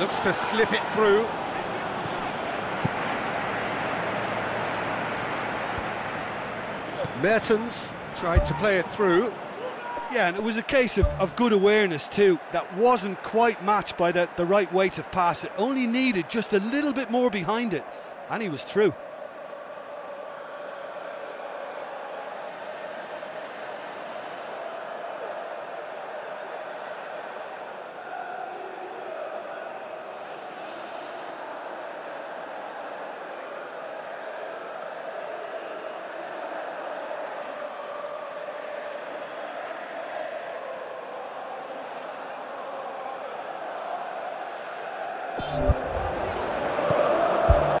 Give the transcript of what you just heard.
Looks to slip it through. Mertens tried to play it through. Yeah, and it was a case of, of good awareness too. That wasn't quite matched by the, the right weight of pass. It only needed just a little bit more behind it, and he was through. Yes.